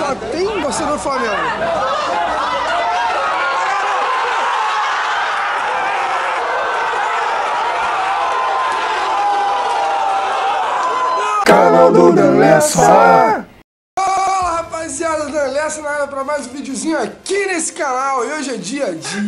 Só tem torcedor do Flamengo. Canal do Danessa. Fala rapaziada, Danessa na área pra mais um videozinho aqui nesse canal. E hoje é dia de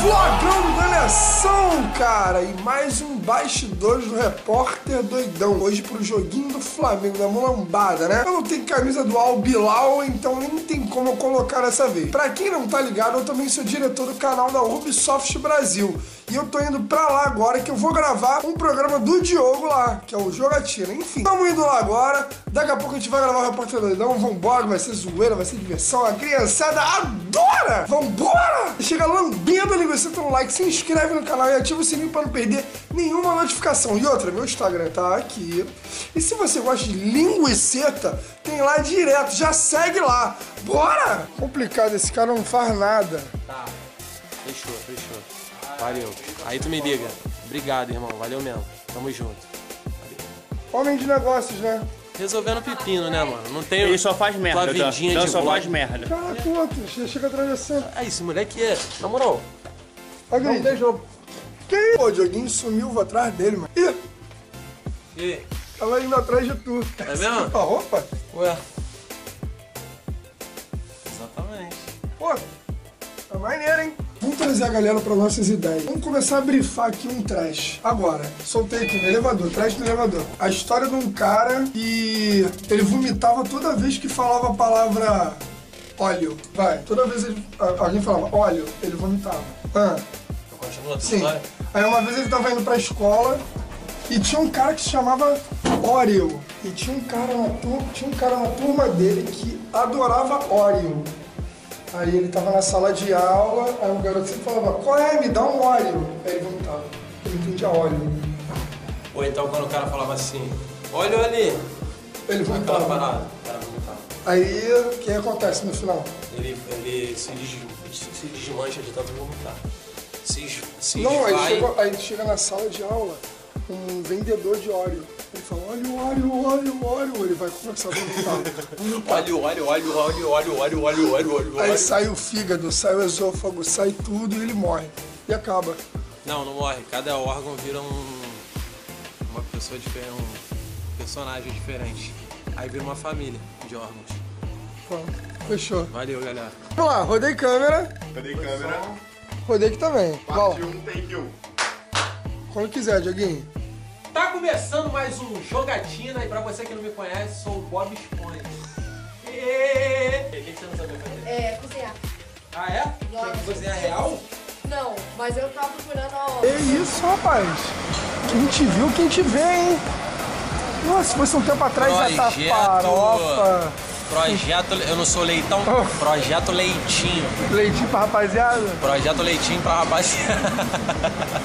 vlogão do Danessão, cara. E mais um bastidores do repórter doidão. Hoje pro joguinho do Flamengo, da mulambada, né? Eu não tenho camisa do Al Bilal, então nem tem como eu colocar dessa vez. Pra quem não tá ligado, eu também sou diretor do canal da Ubisoft Brasil. E eu tô indo pra lá agora que eu vou gravar um programa do Diogo lá, que é o Jogatina. Enfim, tamo indo lá agora. Daqui a pouco a gente vai gravar o Repórter Doidão. Vambora, vai ser zoeira, vai ser diversão. A criançada adora! Vambora! Chega lambendo a linguiça, então like, se inscreve no canal e ativa o sininho pra não perder nenhuma notificação. E outra, meu Instagram tá aqui. E se você gosta de linguiceta, tem lá direto. Já segue lá. Bora! Complicado, esse cara não faz nada. Tá. Fechou, fechou. Valeu. Aí tu me liga. Obrigado, irmão. Valeu mesmo. Tamo junto. Homem de negócios, né? Resolvendo pepino, né, mano? Não tem Ele só faz merda, tua tá? vidinha Então de só faz merda. Caraca, outro. Já chega atravessando. Ah, esse moleque é... Na moral, Olha não beijou. Que isso? Pô, o Dioguinho sumiu, vou atrás dele, mano. Ih, E tava indo atrás de tu. É mesmo? A roupa? Ué. Exatamente. Pô, tá maneiro, hein? Vamos trazer a galera para nossas ideias. Vamos começar a brifar aqui um trash. Agora, soltei aqui no elevador, trash no elevador. A história de um cara que ele vomitava toda vez que falava a palavra óleo. Vai, toda vez ele- alguém falava óleo, ele vomitava. Ah, Eu continuo sim. história? Aí uma vez ele tava indo pra escola e tinha um cara que se chamava Oreo. E tinha um cara na turma, tinha um cara na turma dele que adorava Oreo. Aí ele tava na sala de aula, aí o garoto sempre falava, qual é? Me dá um Oreo. Aí ele vomitava. Ele não entendia Oreo. Ou então quando o cara falava assim, olha ali. Ele vomitava. parada. O cara vomitava. Aí o que acontece no final? Ele, ele se, des, se desmancha de tanto vomitar. Se, se Não, aí chega, aí chega na sala de aula um vendedor de óleo. Ele fala, óleo óleo, óleo, óleo. Ele vai começar a vomitar. Olha óleo, óleo, óleo, óleo, óleo, óleo, óleo, óleo. Aí sai o fígado, sai o esôfago, sai tudo e ele morre. E acaba. Não, não morre. Cada órgão vira um, uma pessoa diferente, um personagem diferente. Aí vira uma família de órgãos. Fechou. Valeu, galera. Vamos lá, rodei câmera. Rodei câmera. Rodei aqui também. Tá Parte 1, um, take 1 quando quiser, Dioguinho. Tá começando mais um Jogatina e pra você que não me conhece, sou o Bob Esponja. E... O que você não sabe fazer? É, cozinhar. Ah, é? Nossa. Quer cozinhar real? Não, mas eu tava procurando ó, Que isso, rapaz. Quem te viu, quem te vê, hein? Nossa, se fosse um tempo atrás, já tá Projeto- farofa. Projeto. Eu não sou leitão. Oh. Projeto Leitinho. Leitinho pra rapaziada. Projeto Leitinho pra rapaziada.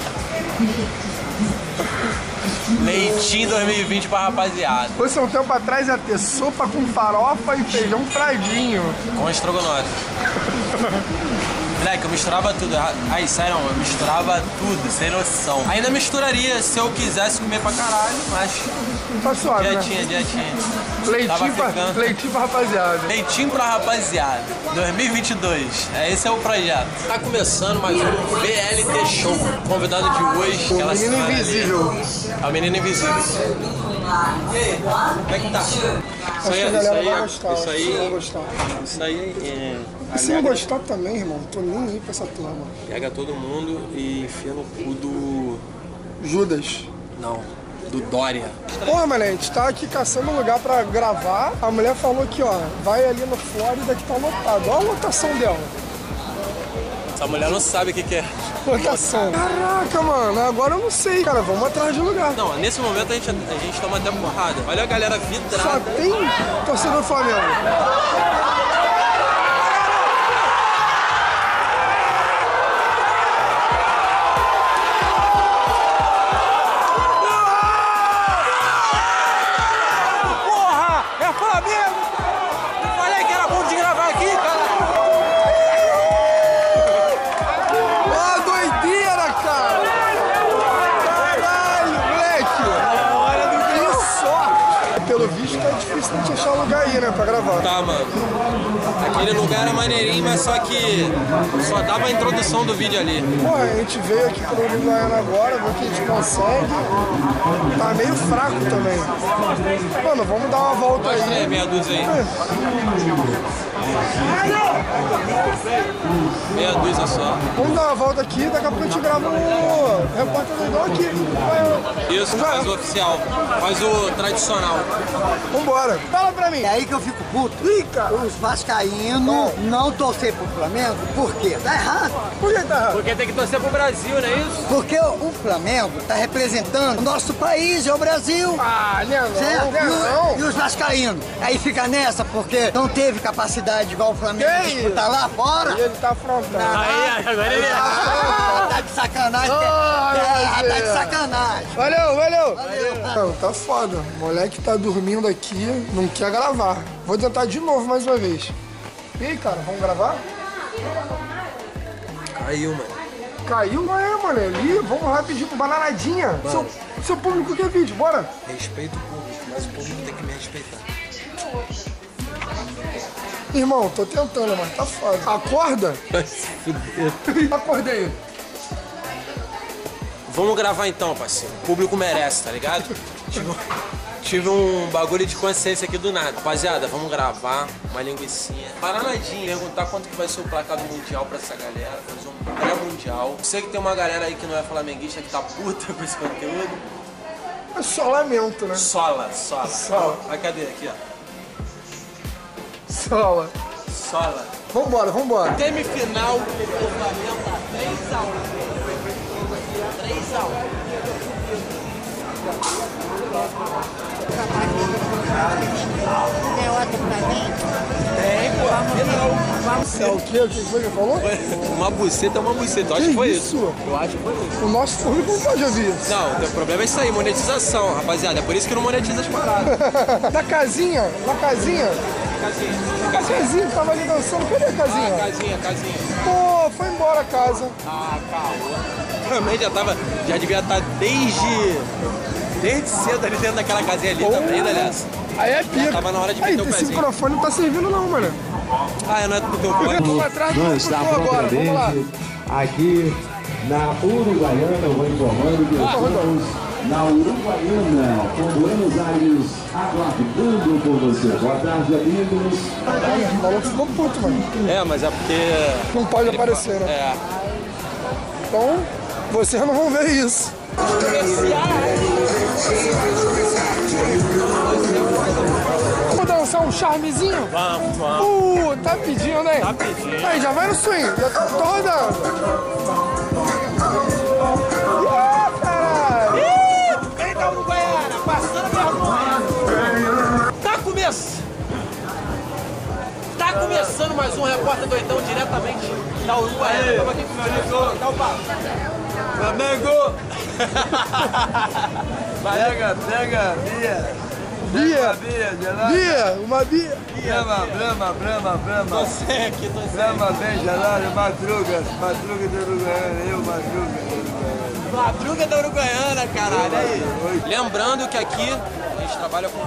Leitinho 2020 pra rapaziada. Fosse um tempo atrás, ia ter sopa com farofa e feijão fradinho. Com estrogonofe. Moleque, eu misturava tudo. Aí, sério, eu misturava tudo, sem noção. Ainda misturaria se eu quisesse comer pra caralho, mas Tá suave, né? dietinha, dietinha. Tava Leitinho pra, ficando. leitinho pra rapaziada. Leitinho pra rapaziada, 2022. É, esse é o projeto. Tá começando mais um BLT Show. O convidado de hoje, aquela Menino senhora ali. invisível. É o menino invisível. E aí, como é que tá? Isso Acho aí, que a isso galera aí, vai gostar. isso que vai aí, gostar. isso aí é, E se não gostar também, irmão, tô nem aí pra essa turma. pega todo mundo e enfia no cu do. Judas. Não, do Dória. Porra, mano, a gente tá aqui caçando um lugar pra gravar. A mulher falou que, ó, vai ali no Flórida que tá lotado. Olha a lotação dela. Essa mulher não sabe o que, que é. Lotação. Caraca, mano, agora eu não sei, cara. Vamos atrás de lugar. Não, nesse momento a gente, a gente toma até porrada. Olha a galera Só vidrada. tem torcedor do Flamengo. Aquele lugar era maneirinho, mas só que só dava a introdução do vídeo ali. Porra, a gente veio aqui pro Uruguaiana agora, ver o que a gente consegue. Tá meio fraco também. Mano, vamos dar uma volta aí. ter meia dúzia aí. Meia dúzia só. Vamos dar uma volta aqui, daqui a pouco a gente grava o repórter doidão aqui. Vai, Isso, Já faz é. o oficial. Faz o tradicional. Vambora. Fala pra mim. É aí que eu fico puto. Ih, cara. Os vascaínos não torcer pro Flamengo, por quê? Tá errado. Por que tá errado? Porque tem que torcer pro Brasil, não é isso? Porque o Flamengo tá representando o nosso país, é o Brasil. Ah, né não, Certo? E, o- não. e os vascaínos? Aí fica nessa porque não teve capacidade igual o Flamengo Que disputar lá fora. E ele tá afrontando. agora ele Ah, tá de sacanagem. Ah, Ah, meu tá de sacanagem. Valeu, valeu. Valeu. Não, tá foda. O moleque tá dormindo aqui, não quer gravar. Vou tentar de novo mais uma vez. E aí, cara, vamos gravar? Caiu, mano. Caiu? Não é, mano. é Ali, vamos rapidinho pro Bananadinha. Seu, seu público quer vídeo, bora. Respeito o público, mas o público tem que me respeitar. Irmão, tô tentando, mas tá foda. Acorda? Vai se fuder. Acordei. Vamos gravar então, parceiro. O público merece, tá ligado? Tive, tive um bagulho de consciência aqui do nada. Rapaziada, vamos gravar uma linguicinha. Paranadinha. Perguntar quanto que vai ser o placar do Mundial pra essa galera. Fazer um pré-mundial. Sei que tem uma galera aí que não é flamenguista que tá puta com esse conteúdo. É só lamento, né? Sola, sola. Sola. Vai, cadê? Aqui, ó. Sola. Sola. Vambora, vambora. Semifinal, o Flamengo tá 3x1. 3x1. Tem outro pra mim? Tem, pô. Não. É o quê? O que foi que ele falou? Uma buceta é uma buceta. Eu acho que, Que foi isso? isso. Eu acho que foi isso. O nosso público não pode ouvir isso. Não, o problema é isso aí, monetização, rapaziada. É por isso que não monetiza as paradas. Da casinha, da casinha. Casinha, A casinha. casinha que tava ali dançando, cadê a casinha? Casinha, casinha. Pô, foi embora a casa. Ah, calma. Também já tava, já devia estar desde, desde cedo ali dentro daquela casinha ali também, né, aliás. Aí é pica. tava na hora de Aí, meter o esse pezinho. microfone não tá servindo não, mano. Ah, não é do teu pai. Vamos atrás do Não está produtor agora, vamos lá. aqui na Uruguaiana, eu vou informando que estamos na Uruguaiana, com Buenos Aires, aguardando por você. Boa tarde, amigos. O maluco ficou puto, mano. É, mas é porque. Não pode aparecer, né? É. Então, vocês não vão ver isso. Vamos dançar um charmezinho? Vamos, vamos. Uh, tá pedindo, hein? Tá pedindo. Aí, já vai no swing, já tô rodando. Mais um repórter doidão diretamente da Uruguaiana. Tamo aqui com o meu amigo. Dá o papo. Flamengo! Pega, pega, Bia. Bia, Bia, gelada. Bia, uma Bia. Brama, brama, brama, brama. Você aqui, tô Brama bem gelada, madruga. Madruga do Uruguaiana, eu, madruga do Uruguaiana. Madruga da Uruguaiana, caralho. Aí. Lembrando que aqui a gente trabalha com.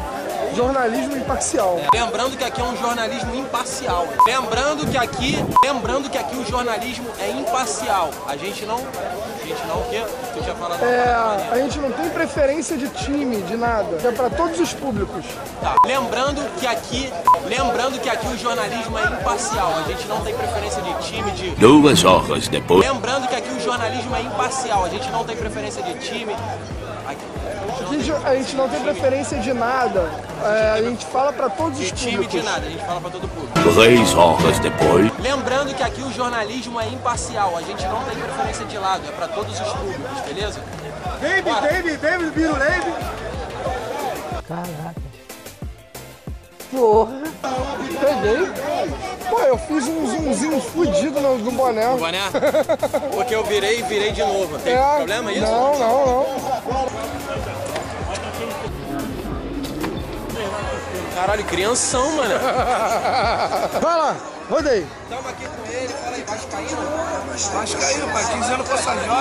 Jornalismo imparcial. Lembrando que aqui é um jornalismo imparcial. Lembrando que aqui, lembrando que aqui o jornalismo é imparcial. A gente não, a gente não o quê? Tu tinha falado. É, a gente não tem preferência de time, de nada. É pra todos os públicos. Tá. Lembrando que aqui, lembrando que aqui o jornalismo é imparcial. A gente não tem preferência de time, de Duas horas depois. Lembrando que aqui o jornalismo é imparcial. A gente não tem preferência de time. Aqui, A gente, não tem preferência de nada. É, a gente fala pra todos os de time públicos. de nada. A gente fala pra todo público. Três horas depois. Lembrando que aqui o jornalismo é imparcial. A gente não tem preferência de lado. É pra todos os públicos, beleza? Baby, baby, baby, vira o baby. Porra. Peguei. Pô, eu fiz um zoomzinho fudido no, no boné. Boné? Porque eu virei e virei de novo. Tem É, problema isso? Não, não, não. Caralho, crianção, mano. Vai lá, rodei. Tamo aqui com ele, fala aí, Vascaíno. Vascaíno, pai, 15 anos Poça Jovem.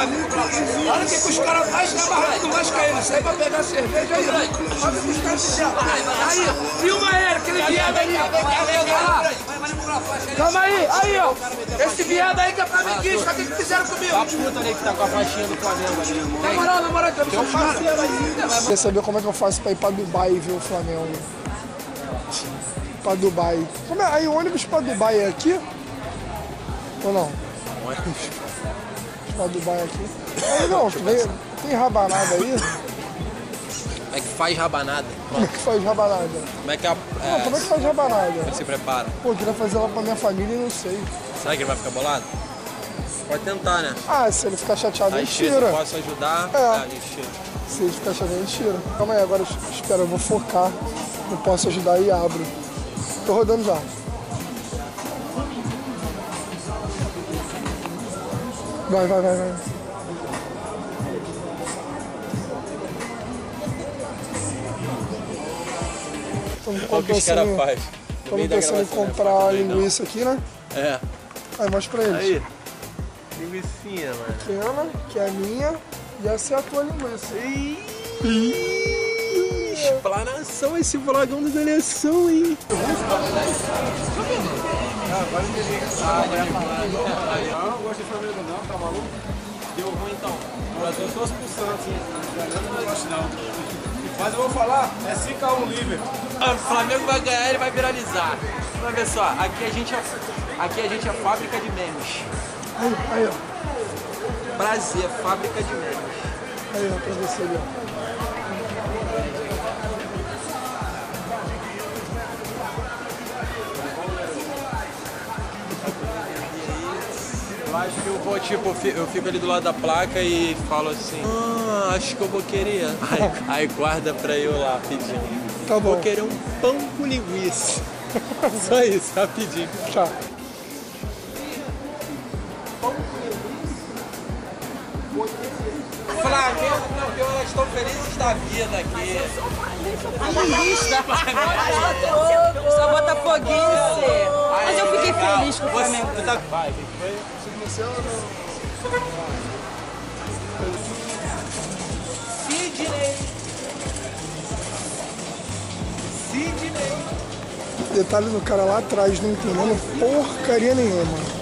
Olha o que, que os caras fazem na barraca do Vascaíno. Sai pra pegar cerveja aí. Olha o que os caras fizeram. Aí, filma ele, aquele viado ali. Olha lá. Calma aí, aí, ó. Esse viado aí que é flamenguista, o que que fizeram comigo? A puta ali que tá com a faixinha do Flamengo ali. Na moral, na moral, eu não sou parceiro ainda. Quer saber como é que eu faço pra ir pra Dubai e ver o Flamengo? Pra Dubai. Como é? Aí o ônibus pra Dubai é aqui? Ou não? Pra Dubai é aqui. Aí não, vem- tem rabanada aí? Como é que faz rabanada? Como é que faz rabanada? Como é que a, Não, é, como é que faz rabanada? se prepara? Pô, eu queria fazer ela pra minha família e não sei. Será que ele vai ficar bolado? Pode tentar, né? Ah, se ele ficar chateado, a Aí gente tira, se posso ajudar, É. a gente tira. Se ele ficar chateado, a gente tira. Calma aí, agora espera, eu vou focar. Não posso ajudar e abro. Tô rodando já. Vai, vai, vai, vai. Olha o que os caras fazem. Estamos pensando em né? comprar não. linguiça aqui, né? É. Aí mostra pra eles. Aí. Linguicinha, mano. Pequena, que é a minha, e essa é a tua linguiça. Explanação esse vlogão do Deleção, hein? Não, não gosto de Flamengo não, tá maluco? Deu ruim então. Mas eu Santos, hein? Eu não gosto não. Mas eu vou falar, é 5x1 Liverpool. Ah, O Flamengo vai ganhar, ele vai viralizar. Vai ver só, aqui a gente é, aqui a gente é fábrica de memes. Aí, aí, ó. Prazer, fábrica de memes. Aí, ó, pra você ali, ó. Eu acho que eu vou, tipo, eu fi- eu fico ali do lado da placa e falo assim, ah, acho que eu vou querer. Aí, aí guarda pra eu lá pedindo. Tá bom. Vou querer um pão com linguiça. Só isso, rapidinho. Tá. Flamengo campeão, elas estão felizes da vida aqui. Sou botafoguense. Mas eu fiquei feliz com o Você- Flamengo. tá- Vai, o que foi? Sidney. Sidney. Detalhe do cara lá atrás, não entendendo porcaria nenhuma.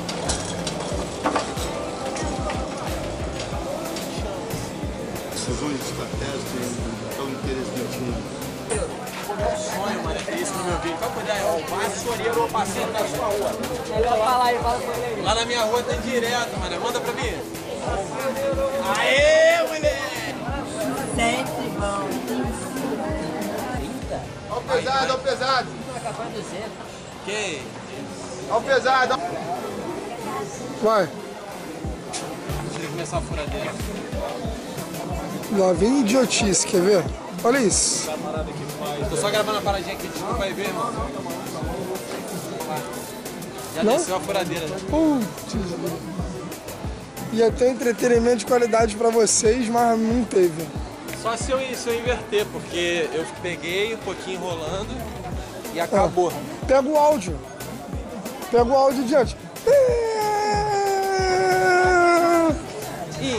Ó, o vassoureiro ou parceiro da sua rua. Melhor falar aí, fala com ele aí. Lá na minha rua tem direto, mano. Manda pra mim. Aê, moleque! Sempre bom. Ó o pesado, ó o pesado, Que? ó o pesado. Vai. Deixa eu começar a furadeira. Lá vem idiotice, quer ver? Olha isso. Só gravando a paradinha aqui, desculpa aí, ver, irmão. Já Não? desceu a furadeira. Putz. Ia ter entretenimento de qualidade pra vocês, mas não teve. Só se eu, se eu inverter, porque eu peguei um pouquinho enrolando e acabou. Pega o áudio. Pega o áudio diante.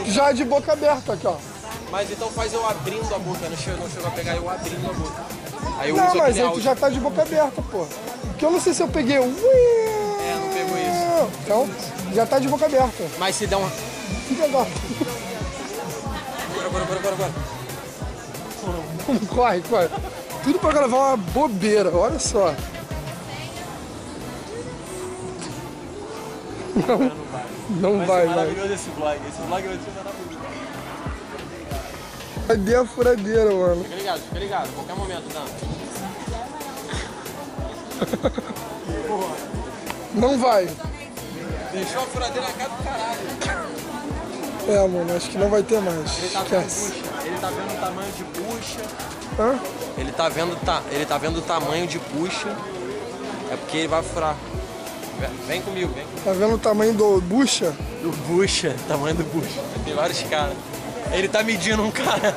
Já de boca aberta aqui, ó. Mas então faz eu abrindo a boca, não chegou, não chegou a pegar eu abrindo a boca. Aí eu Não, uso mas aí tu já tá de boca aberta, pô. Porque eu não sei se eu peguei o. É, não pegou isso. Então, já tá de boca aberta. Mas se der um. Fica agora. Bora, bora, bora, bora, bora. Corre, corre. Tudo pra gravar uma bobeira, olha só. Não, não vai, vai. Maravilhoso esse vlog. Esse vlog vai ser maravilhoso. Cadê a furadeira, mano? Fica ligado, fica ligado. Qualquer momento, Dan. Não vai. Deixou a furadeira na cara do caralho. É, mano, acho que não vai ter mais. Ele tá vendo Esquece. bucha. Ele tá vendo o tamanho de bucha. Hã? Ele tá vendo, ta... ele tá vendo o tamanho de bucha. É porque ele vai furar. Vem comigo, vem comigo. Tá vendo o tamanho do bucha? Do bucha, tamanho do bucha. Tem vários caras. Ele tá medindo um cara.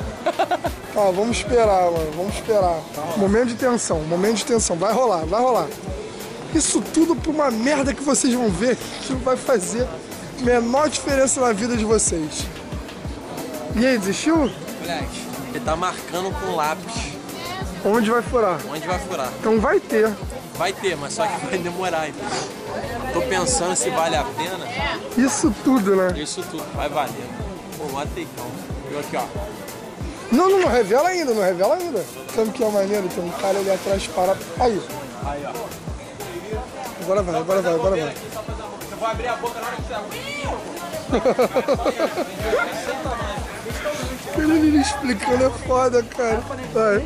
Tá, vamos esperar, mano. Vamos esperar. Momento de tensão, momento de tensão. Vai rolar, vai rolar. Isso tudo por uma merda que vocês vão ver que vai fazer menor diferença na vida de vocês. E aí, desistiu? Moleque, ele tá marcando com lápis Onde vai furar? onde vai furar. Então vai ter. Vai ter, mas só que vai demorar, entendeu? Tô pensando se vale a pena. Isso tudo, né? Isso tudo, vai valer. Pô. Eu aqui, ó. Não, não, não revela ainda, não revela ainda. Sabe o que é maneiro? Tem um cara ali atrás parado. Aí. Aí, ó. Agora vai, agora vai, agora vai. Você vai abrir a boca na hora que Ele explicando é foda, cara. Vai.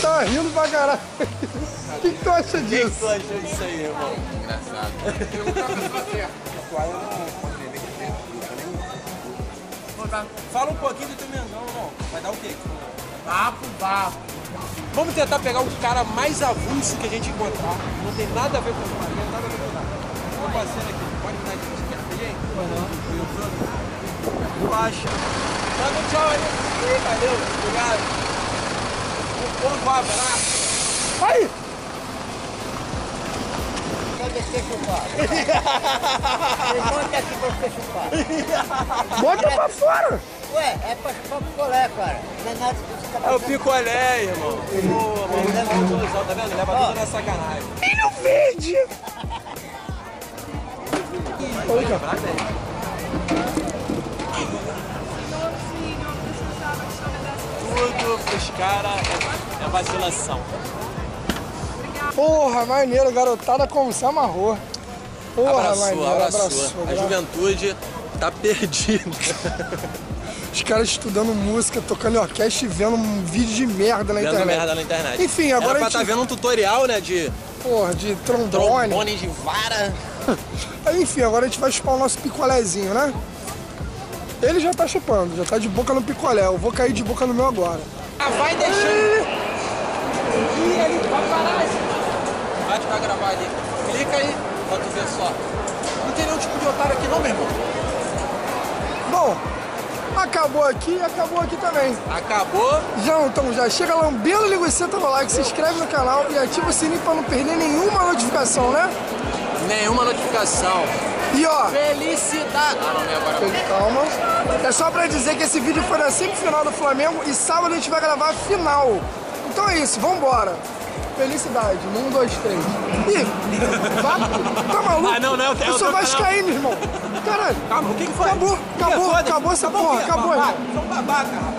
Tava rindo pra caralho. O que, que tu acha O que disso? tu achou disso aí, irmão? Engraçado. Fala um pouquinho do teu Mengão, irmão. Vai dar o quê? Papo, papo. Vamos tentar pegar o cara mais avulso que a gente encontrar. Não tem nada a ver com o Flamengo, nada a ver com nada. Meu parceiro aqui, pode me dar de esquerda aí? Não. Relaxa. Manda um tchau aí. Valeu. Obrigado. Um abraço. Aí! Pode você chupar. Monta aqui pra você chupar. Bota pra fora! Ué, é pra chupar picolé, cara. Não é nada que você tá É o picolé, irmão. Pô, mano, tá vendo? Leva tudo na sacanagem. Milho verde! Quebrar, velho. Tudo pros caras é, vacilação. Porra, maneiro, garotada como se amarrou. Porra, Abraçou, maneiro, abraçou. abraçou. A juventude tá perdida. Os caras estudando música, tocando em orquestra e vendo um vídeo de merda na Vendo internet. merda na internet. Enfim, agora Era pra a gente- tá vendo um tutorial, né, de Porra, de trombone. trombone de vara. Aí, Enfim, agora a gente vai chupar o nosso picolézinho, né? Ele já tá chupando, já tá de boca no picolé. Eu vou cair de boca no meu agora. Ah, vai deixando. Ih, ele vai parar. Vai, vai gravar ali. Clica aí pra tu ver só. Não tem nenhum tipo de otário aqui não, meu irmão. Bom, acabou aqui acabou aqui também. Acabou. Já, então já chega lambendo o linguiça no like, se inscreve no canal e ativa o sininho pra não perder nenhuma notificação, né? Nenhuma notificação. E ó, Felicidade. Ah, não, não é agora. calma. É só pra dizer que esse vídeo foi na semifinal do Flamengo e sábado a gente vai gravar a final. Então é isso, vambora. Felicidade, 1, 2, 3. Ih, vai, tá maluco? Ah, não, não, Eu sou vascaíno, irmão. Caralho. Calma, o que que foi? Acabou, que acabou, acabou essa Acabou porra, acabou, Babaca. Sou um babaca,